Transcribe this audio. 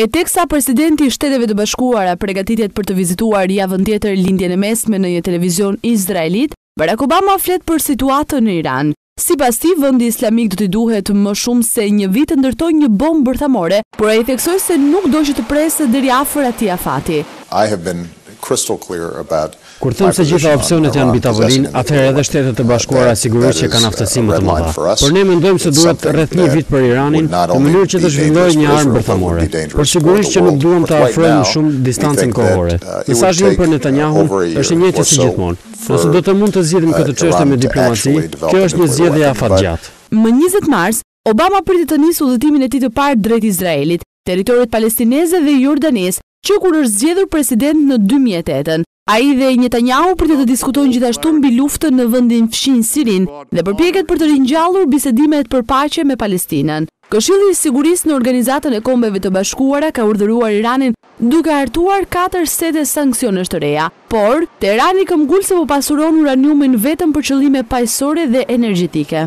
E teksa presidenti i Shteteve të Bashkuara pregatitet për të vizituar javën tjetër Lindjen e Mesme në një televizion izraelit, Barack Obama flet për situatën në Iran. Sipas tij, vendit islamik do t'i duhet më shumë se një vit të ndërtojë një bombë bërthamore, por ai theksoi se nuk do që të presë deri afër atij afati. Kur them se gjitha opsionet janë mbi tavolinë, atëherë edhe Shtetet e Bashkuara sigurisht që kanë aftësi më të mëdha. Por ne mendojmë se duhet rreth një vit për Iranin, në mënyrë që të zhvillojë një armë bërthamore. Por sigurisht që nuk duam ta afrojmë shumë distancën kohore. Mesazhi im për Netanyahun është i njëjti si gjithmonë. Nëse do të mund të zgjidhim këtë çështje me diplomaci, kjo është një zgjedhje afatgjatë. Më njëzet mars, Obama pritet të nisë udhëtimin e tij të parë drejt Izraelit, territoret palestineze dhe Jordanisë, që kur është zgjedhur president në dy mijë e tetë. Ai dhe Netanyahu pritet të diskutojnë gjithashtu mbi luftën në vendin fqinj Sirinë dhe përpjekjet për të ringjallur bisedimet për paqe me Palestinën. Këshilli i Sigurisë në Organizatën e Kombeve të Bashkuara ka urdhëruar Iranin duke hartuar katër sete sanksionesh të reja. Por, Teherani këmbëngul se po pasuron uraniumin vetëm për qëllime paqësore dhe energjetike.